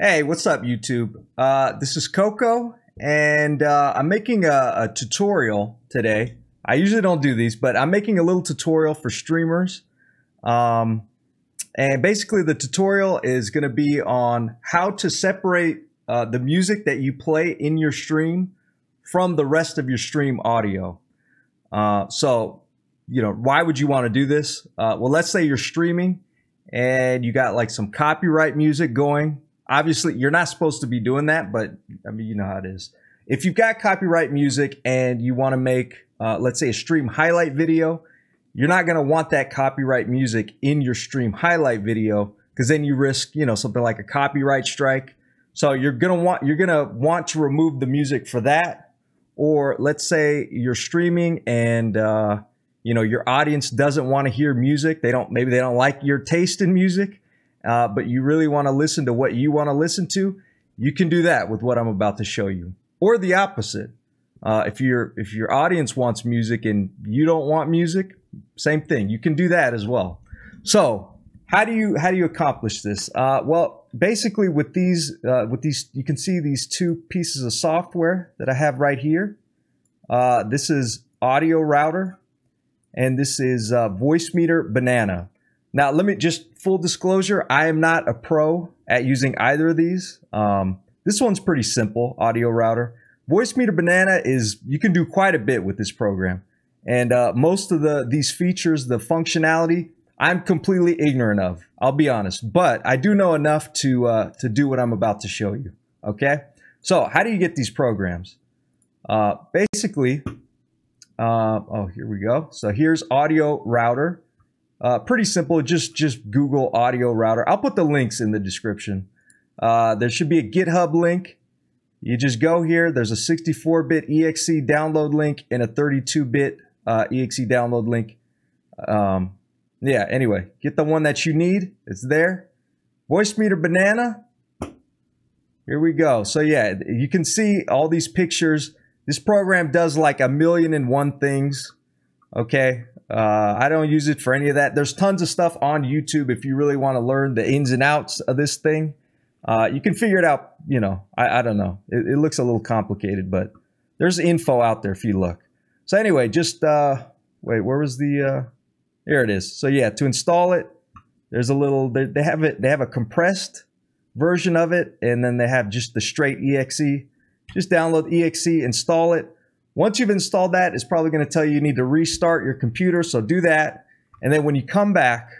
Hey, what's up, YouTube? Uh, this is Coco, and uh, I'm making a, a, tutorial today. I usually don't do these, but I'm making a little tutorial for streamers. Um, and basically, the tutorial is going to be on how to separate uh, the music that you play in your stream from the rest of your stream audio. Uh, so, you know, why would you want to do this? Uh, well, let's say you're streaming and you got like some copyright music going. Obviously, you're not supposed to be doing that, but I mean, you know how it is. If you've got copyright music and you want to make, uh, let's say, a stream highlight video, you're not going to want that copyright music in your stream highlight video because then you risk, you know, something like a copyright strike. So you're gonna want you're gonna want to remove the music for that, or let's say you're streaming and uh, you know your audience doesn't want to hear music. They don't maybe they don't like your taste in music, uh, but you really want to listen to what you want to listen to. You can do that with what I'm about to show you, or the opposite. Uh, if your if your audience wants music and you don't want music, same thing. You can do that as well. So how do you how do you accomplish this? Uh, well, basically with these uh, with these you can see these two pieces of software that I have right here. Uh, this is Audio Router, and this is uh, Voicemeeter Banana. Now, let me just full disclosure: I am not a pro at using either of these. Um, this one's pretty simple, Audio Router. Voicemeeter Banana is you can do quite a bit with this program, and uh, most of the these features, the functionality I'm completely ignorant of. I'll be honest, but I do know enough to uh, to do what I'm about to show you. Okay, so how do you get these programs? Uh, basically, uh, oh here we go. So here's Audio Router. Uh, pretty simple. Just just Google Audio Router. I'll put the links in the description. Uh, there should be a GitHub link. You just go here. There's a 64-bit exe download link and a 32-bit uh, exe download link. Um, yeah, anyway, get the one that you need. It's there. Voicemeeter Banana. Here we go. So yeah, you can see all these pictures. This program does like a million and one things. Okay. Uh, I don't use it for any of that. There's tons of stuff on YouTube if you really want to learn the ins and outs of this thing. Uh, you can figure it out. You know, I, I don't know. It, it, looks a little complicated, but there's info out there if you look. So anyway, just uh, wait. Where was the? Uh, here it is. So yeah, to install it, there's a little, they, they have it, they have a compressed version of it, and then they have just the straight exe. Just download exe, install it. Once you've installed that, it's probably going to tell you you need to restart your computer. So do that. And then when you come back,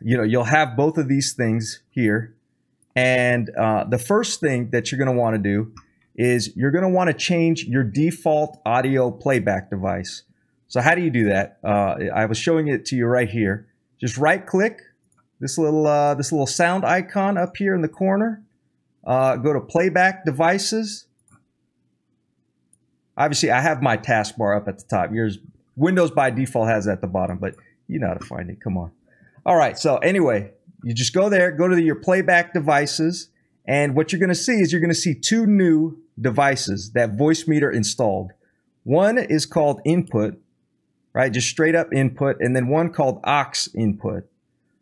you know, you'll have both of these things here. And uh, the first thing that you're going to want to do is you're going to want to change your default audio playback device. So how do you do that? Uh, I was showing it to you right here. Just right click this little uh, this little sound icon up here in the corner. Uh, go to playback devices. Obviously, I have my taskbar up at the top. Yours Windows by default has at the bottom, but you know how to find it. Come on. All right. So anyway, you just go there, go to the, your playback devices, and what you're going to see is you're going to see two new devices that Voicemeeter installed. One is called Input, right? Just straight up input, and then one called aux input.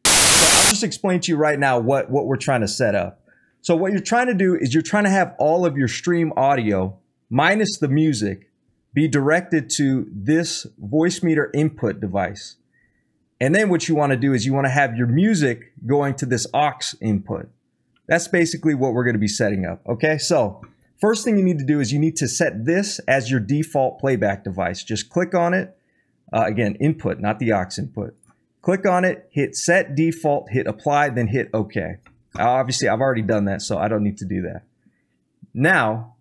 So I'll just explain to you right now what, what we're trying to set up. So what you're trying to do is you're trying to have all of your stream audio minus the music be directed to this Voicemeeter input device. And then what you want to do is you want to have your music going to this aux input. That's basically what we're going to be setting up. Okay, so first thing you need to do is you need to set this as your default playback device. Just click on it uh, again, input, not the aux input. Click on it, hit set default, hit apply, then hit OK. Obviously, I've already done that, so I don't need to do that. Now,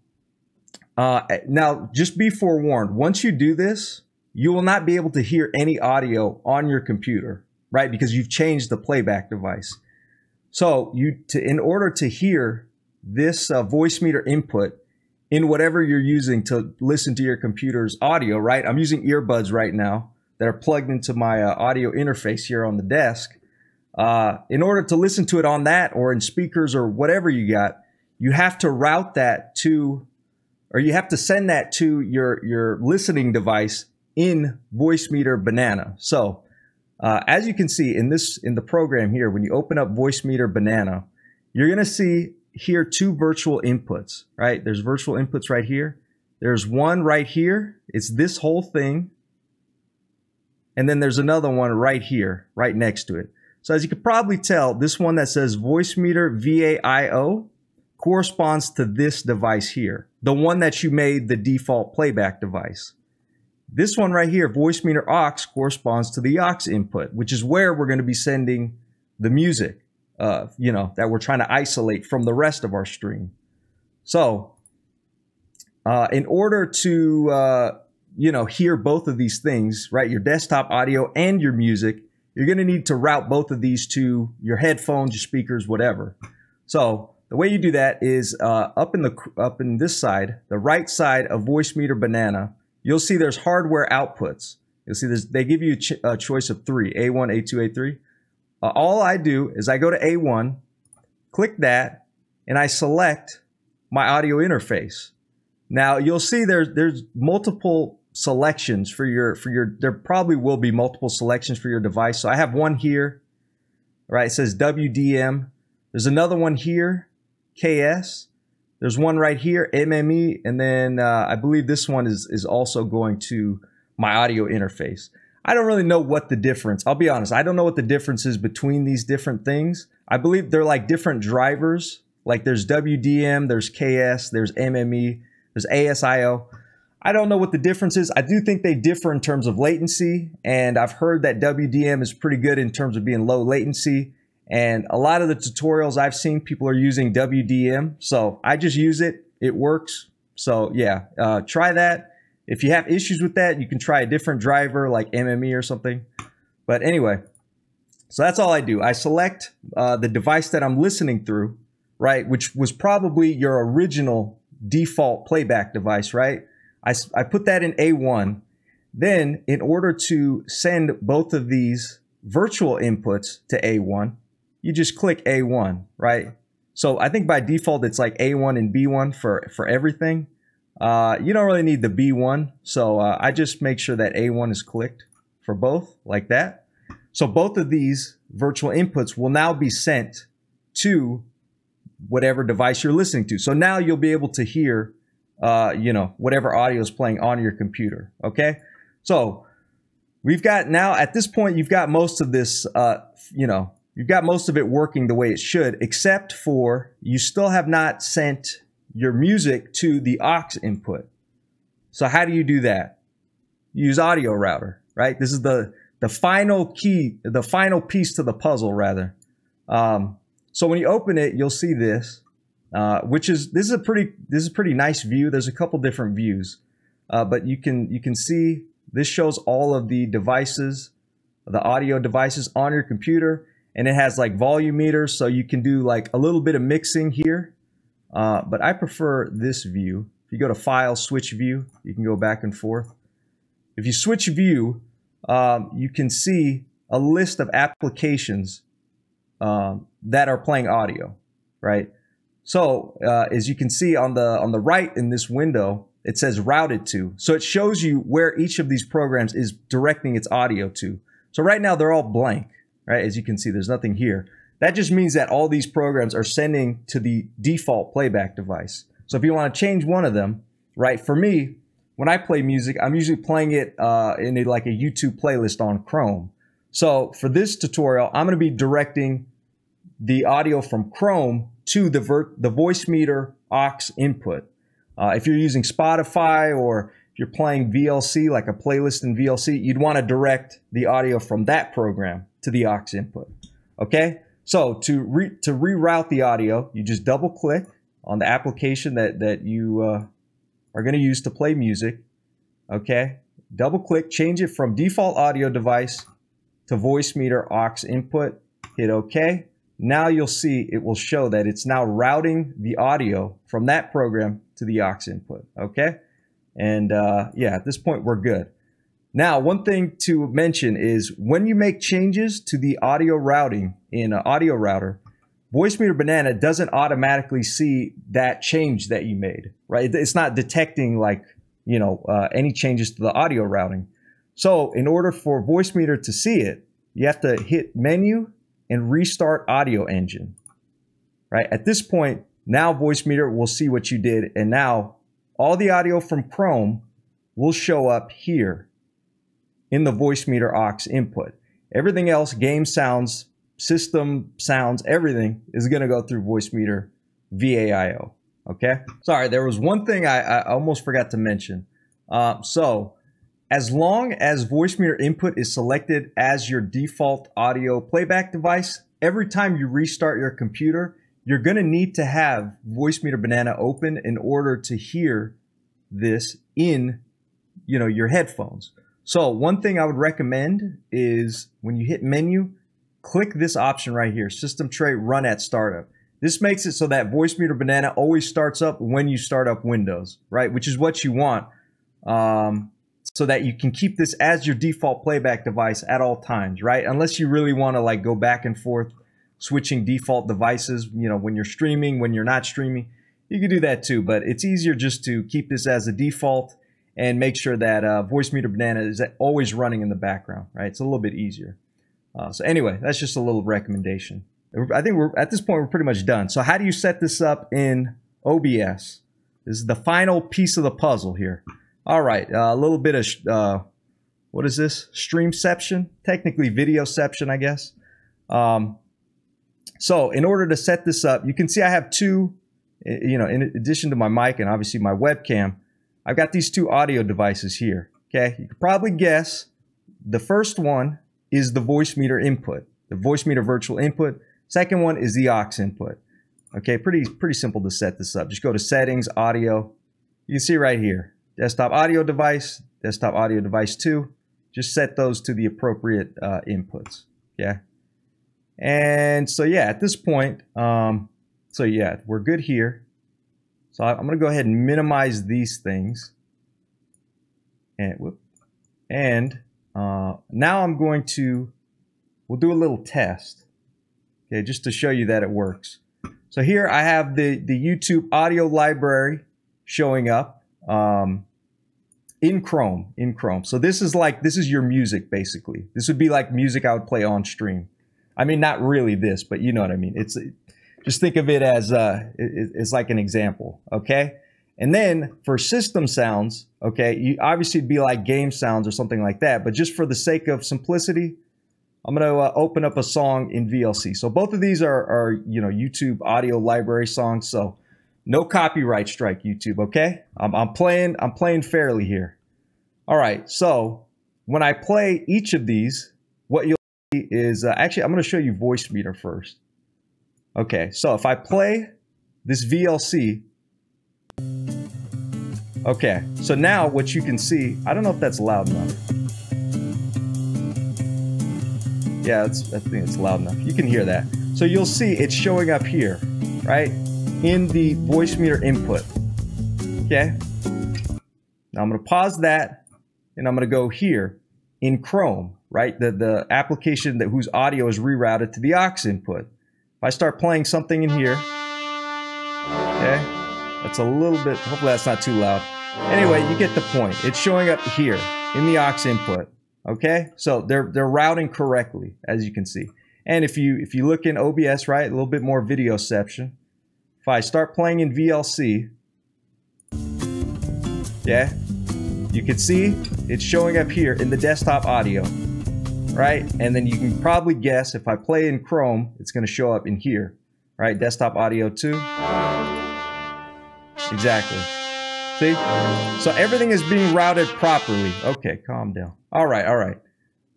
uh, now just be forewarned. Once you do this, you will not be able to hear any audio on your computer, right? Because you've changed the playback device. So you, to, in order to hear this uh, Voicemeeter input, in whatever you're using to listen to your computer's audio, right? I'm using earbuds right now that are plugged into my uh, audio interface here on the desk. Uh, in order to listen to it on that or in speakers or whatever you got, you have to route that to, or you have to send that to your, your listening device in Voicemeeter Banana. So, uh, as you can see in this, in the program here, when you open up Voicemeeter Banana, you're going to see here two virtual inputs, right? There's virtual inputs right here. There's one right here. It's this whole thing. And then there's another one right here, right next to it. So as you can probably tell, this one that says Voicemeeter VAIO corresponds to this device here, the one that you made the default playback device. This one right here, Voicemeeter aux, corresponds to the aux input, which is where we're going to be sending the music, uh, you know, that we're trying to isolate from the rest of our stream. So, uh, in order to, uh, you know, hear both of these things, right, your desktop audio and your music, you're going to need to route both of these to your headphones, your speakers, whatever. So the way you do that is uh, up in the up in this side, the right side of Voicemeeter Banana, you'll see there's hardware outputs. You'll see this, they give you a, ch a choice of three, A1, A2, A3. Uh, all I do is I go to A1, click that, and I select my audio interface. Now you'll see there's there's multiple selections for your for your there probably will be multiple selections for your device. So I have one here, right? It says WDM. There's another one here, KS. There's one right here, MME, and then uh, I believe this one is is also going to my audio interface. I don't really know what the difference. I'll be honest. I don't know what the difference is between these different things. I believe they're like different drivers. Like there's WDM, there's KS, there's MME, there's ASIO. I don't know what the difference is. I do think they differ in terms of latency, and I've heard that WDM is pretty good in terms of being low latency. And a lot of the tutorials I've seen, people are using WDM. So I just use it. It works. So yeah, uh, try that. If you have issues with that, you can try a different driver like MME or something. But anyway, so that's all I do. I select uh, the device that I'm listening through, right? Which was probably your original default playback device, right? I, I put that in A1. Then, in order to send both of these virtual inputs to A1, you just click A1, right? So I think by default it's like A1 and B1 for, for everything. Uh, you don't really need the B1, so uh, I just make sure that A1 is clicked for both, like that. So both of these virtual inputs will now be sent to whatever device you're listening to. So now you'll be able to hear uh, you know, whatever audio is playing on your computer. Okay. So we've got now at this point, you've got most of this, uh, you know, you've got most of it working the way it should, except for you still have not sent your music to the aux input. So how do you do that? use audio router, right? This is the, the final key, the final piece to the puzzle rather. Um, so when you open it, you'll see this. Uh, which is this is a pretty this is a pretty nice view. There's a couple different views, uh, but you can you can see this shows all of the devices, the audio devices on your computer, and it has like volume meters, so you can do like a little bit of mixing here. Uh, but I prefer this view. If you go to File, Switch View, you can go back and forth. If you switch view, um, you can see a list of applications um, that are playing audio, right? So uh, as you can see on the on the right in this window, it says routed to. So it shows you where each of these programs is directing its audio to. So right now they're all blank, right? As you can see, there's nothing here. That just means that all these programs are sending to the default playback device. So if you want to change one of them, right? For me, when I play music, I'm usually playing it uh, in a, like a YouTube playlist on Chrome. So for this tutorial, I'm going to be directing the audio from Chrome to the, the Voicemeeter aux input. Uh, if you're using Spotify or if you're playing VLC, like a playlist in VLC, you'd want to direct the audio from that program to the aux input. Okay? So to, re- to reroute the audio, you just double click on the application that, that you uh, are going to use to play music. Okay? Double click, change it from default audio device to Voicemeeter aux input. Hit OK. Now you'll see it will show that it's now routing the audio from that program to the aux input. Okay. And uh, yeah, at this point, we're good. Now, one thing to mention is when you make changes to the audio routing in an audio router, Voicemeeter Banana doesn't automatically see that change that you made, right? It's not detecting like, you know, uh, any changes to the audio routing. So in order for Voicemeeter to see it, you have to hit menu and restart audio engine. right? At this point, now Voicemeeter will see what you did. And now all the audio from Chrome will show up here in the Voicemeeter aux input. Everything else, game sounds, system sounds, everything is going to go through Voicemeeter VAIO. Okay. Sorry, there was one thing I, I almost forgot to mention. Uh, so, as long as Voicemeeter input is selected as your default audio playback device, every time you restart your computer, you're going to need to have Voicemeeter Banana open in order to hear this in, you know, your headphones. So one thing I would recommend is when you hit menu, click this option right here, System Tray Run at Startup. This makes it so that Voicemeeter Banana always starts up when you start up Windows, right? Which is what you want. Um, so that you can keep this as your default playback device at all times, right? Unless you really want to like go back and forth switching default devices, you know, when you're streaming, when you're not streaming, you can do that too. But it's easier just to keep this as a default and make sure that uh, Voicemeeter Banana is always running in the background, right? It's a little bit easier. Uh, so anyway, that's just a little recommendation. I think we're at this point we're pretty much done. So how do you set this up in OBS? This is the final piece of the puzzle here. All right, uh, a little bit of uh, what is this? Streamception, technically videoception, I guess. Um, so in order to set this up, you can see I have two, you know, in addition to my mic and obviously my webcam, I've got these two audio devices here. Okay, you could probably guess the first one is the Voicemeeter input, the Voicemeeter virtual input. Second one is the aux input. Okay, pretty pretty simple to set this up. Just go to settings, audio. You can see right here, desktop audio device, desktop audio device two. Just set those to the appropriate uh, inputs. Yeah. And so, yeah, at this point, um, so yeah, we're good here. So I'm going to go ahead and minimize these things. And, whoop, and uh, now I'm going to, we'll do a little test. Okay, just to show you that it works. So here I have the, the YouTube audio library showing up um, in Chrome, in Chrome. So this is like, this is your music basically. This would be like music I would play on stream. I mean, not really this, but you know what I mean. It's just think of it as uh, it's like an example, okay? And then for system sounds, okay, you obviously be like game sounds or something like that. But just for the sake of simplicity, I'm going to uh, open up a song in VLC. So both of these are, are, you know, YouTube audio library songs. So no copyright strike, YouTube. Okay, I'm, I'm playing. I'm playing fairly here. All right. So when I play each of these, what you'll is uh, actually, I'm going to show you Voicemeeter first. Okay, so if I play this VLC, okay, so now what you can see, I don't know if that's loud enough. Yeah, I think it's loud enough. You can hear that. So you'll see it's showing up here, right? In the Voicemeeter input. Okay? Now I'm going to pause that and I'm going to go here in Chrome right? The, the application that whose audio is rerouted to the aux input. If I start playing something in here, okay, that's a little bit, hopefully that's not too loud. Anyway, you get the point. It's showing up here in the aux input, okay? So they're, they're routing correctly, as you can see. And if you, if you look in OBS, right, a little bit more videoception. If I start playing in VLC, yeah, you can see it's showing up here in the desktop audio right? And then you can probably guess if I play in Chrome, it's going to show up in here, right? Desktop audio 2. Exactly. See? So everything is being routed properly. Okay, calm down. All right, all right.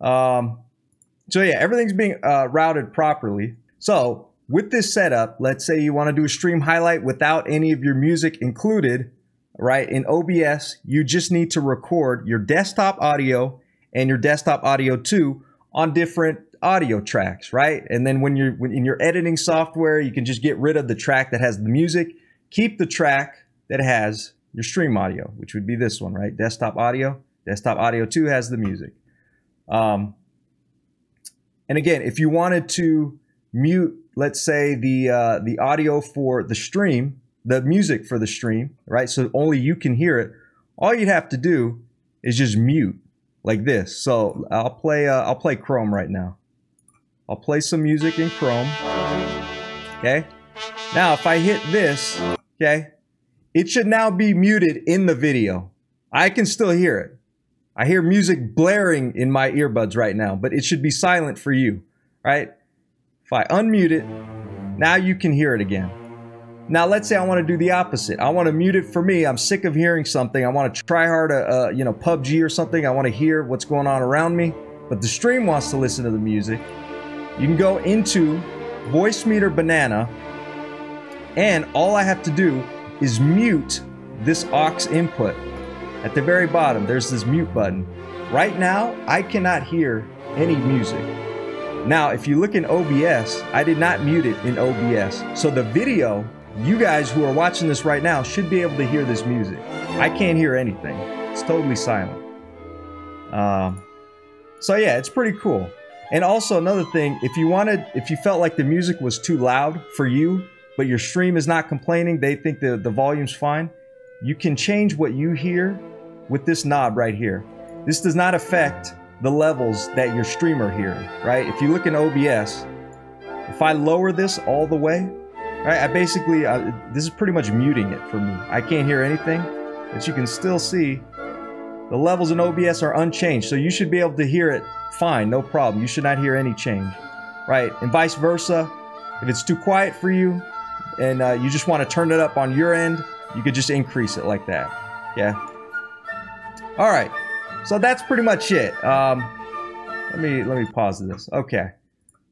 Um, so yeah, everything's being uh, routed properly. So with this setup, let's say you want to do a stream highlight without any of your music included, right? In OBS, you just need to record your desktop audio and your desktop audio 2 on different audio tracks, right? And then when you're when in your editing software, you can just get rid of the track that has the music, keep the track that has your stream audio, which would be this one, right? Desktop audio. Desktop audio 2 has the music. Um, and again, if you wanted to mute, let's say the uh, the audio for the stream, the music for the stream, right? So only you can hear it. All you'd have to do is just mute like this. So I'll play uh, I'll play Chrome right now. I'll play some music in Chrome. Okay? Now, if I hit this, okay, it should now be muted in the video. I can still hear it. I hear music blaring in my earbuds right now, but it should be silent for you, right? If I unmute it, now you can hear it again. Now, let's say I want to do the opposite. I want to mute it for me. I'm sick of hearing something. I want to try hard a, uh, you know, PUBG or something. I want to hear what's going on around me, but the stream wants to listen to the music. You can go into Voicemeeter Banana, and all I have to do is mute this aux input. At the very bottom, there's this mute button. Right now, I cannot hear any music. Now, if you look in OBS, I did not mute it in OBS. So the video, you guys who are watching this right now should be able to hear this music. I can't hear anything. It's totally silent. Um, so yeah, it's pretty cool. And also another thing, if you wanted, if you felt like the music was too loud for you, but your stream is not complaining, they think the, the volume's fine, you can change what you hear with this knob right here. This does not affect the levels that your streamer hearing, right? If you look in OBS, if I lower this all the way, right, I basically, uh, this is pretty much muting it for me. I can't hear anything, but you can still see the levels in OBS are unchanged, so you should be able to hear it fine, no problem. You should not hear any change, right? And vice versa. If it's too quiet for you and uh, you just want to turn it up on your end, you could just increase it like that. Yeah. All right. So that's pretty much it. Um, let me let me pause this. Okay.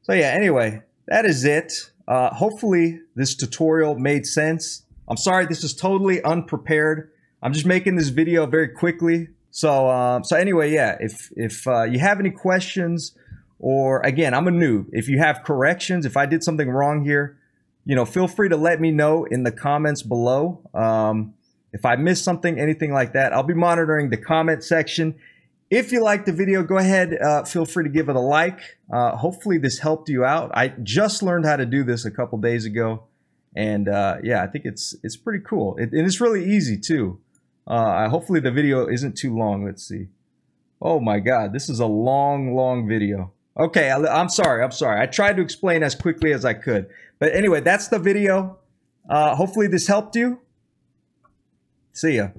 So yeah. Anyway, that is it. Uh, hopefully this tutorial made sense. I'm sorry this is totally unprepared. I'm just making this video very quickly so, um, so anyway, yeah. If if uh, you have any questions, or again, I'm a noob. If you have corrections, if I did something wrong here, you know, feel free to let me know in the comments below. Um, if I missed something, anything like that, I'll be monitoring the comment section. If you liked the video, go ahead. Uh, feel free to give it a like. Uh, hopefully, this helped you out. I just learned how to do this a couple days ago, and uh, yeah, I think it's it's pretty cool. It, and it's really easy too. Uh, hopefully the video isn't too long. Let's see. Oh my God, this is a long, long video. Okay, I, am sorry. I'm sorry. I tried to explain as quickly as I could. But anyway, that's the video. Uh, hopefully this helped you. See ya.